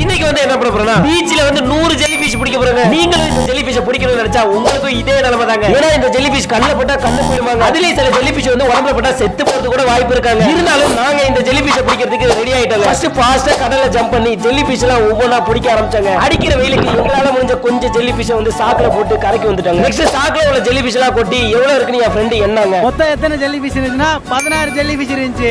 இன்னைக்கு வந்து என்ன பண்ண போறோம்னா பீச்ல வந்து நூறு ஜெல்லி பிடிக்க போறாங்க நீங்களும் இந்த ஜெல்லி பிடிக்கணும்னு நினைச்சா உங்களுக்கும் இதே நிலைமை தாங்க ஏன்னா இந்த ஜெல்லி ஃபிஷ் கண்ணில் போட்டா கண்ணு போயிருவாங்க அதுலயும் சில ஜெல்லி வந்து உடம்புல போட்டா செத்து போறது கூட வாய்ப்பு இருக்காங்க இருந்தாலும் நாங்க இந்த ஜெல்லி பிடிக்கிறதுக்கு ரெடி ஆயிட்டோம் ஃபர்ஸ்ட் ஃபாஸ்டா கடல்ல ஜம்ப் பண்ணி ஜெல்லி ஃபிஷ் எல்லாம் ஒவ்வொன்றா பிடிக்க ஆரம்பிச்சாங்க அடிக்கிற வெயிலுக்கு எங்களால முடிஞ்ச கொஞ்சம் ஜெல்லி வந்து சாக்குல போட்டு கரைக்கு வந்துட்டாங்க நெக்ஸ்ட் சாக்குல உள்ள ஜெல்லி எல்லாம் கொட்டி எவ்வளவு இருக்குன்னு என் ஃப்ரெண்டு என்னாங்க மொத்தம் எத்தனை ஜெல்லி ஃபிஷ் இருந்துச்சுன்னா பதினாறு ஜெல்லி இருந்துச்சு